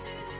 to the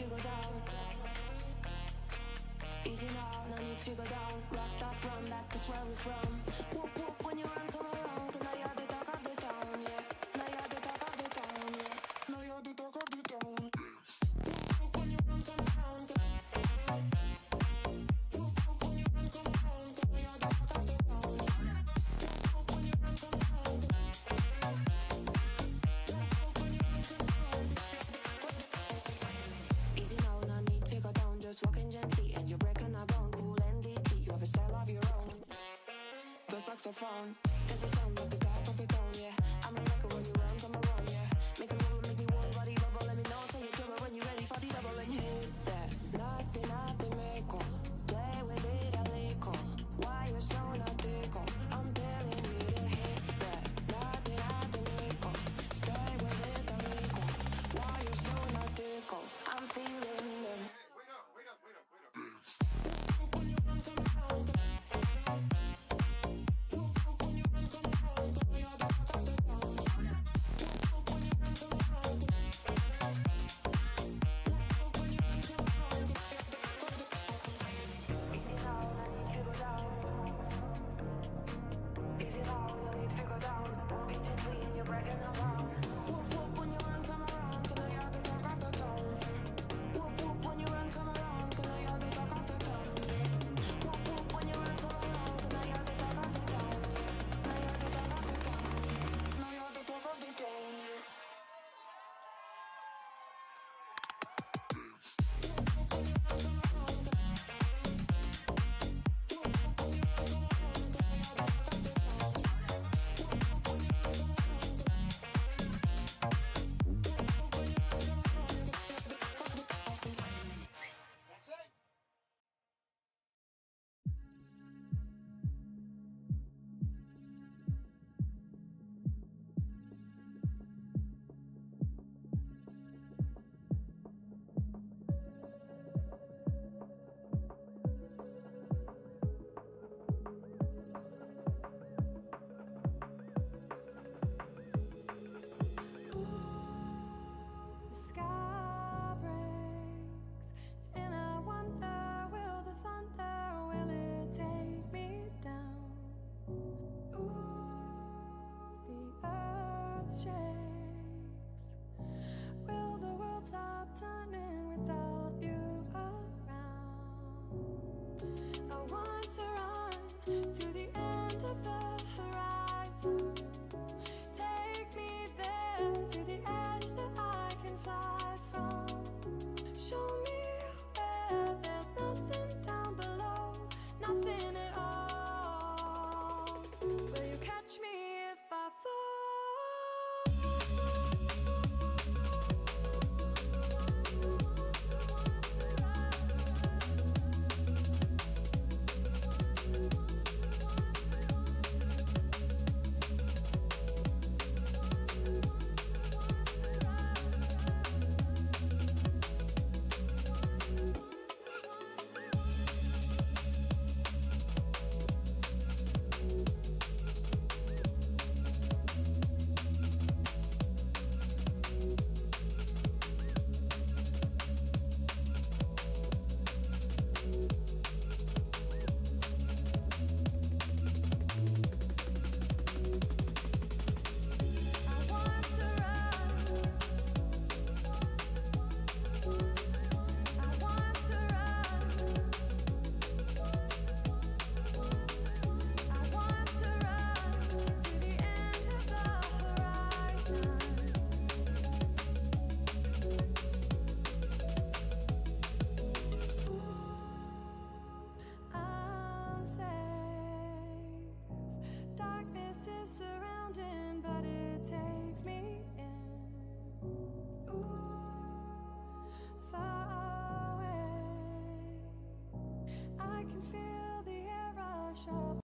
to down. Easy now, no need to go down. Rocked up, run, that is where we're from. Whoop, whoop, when you run, come around. saxophone. There's a sound of the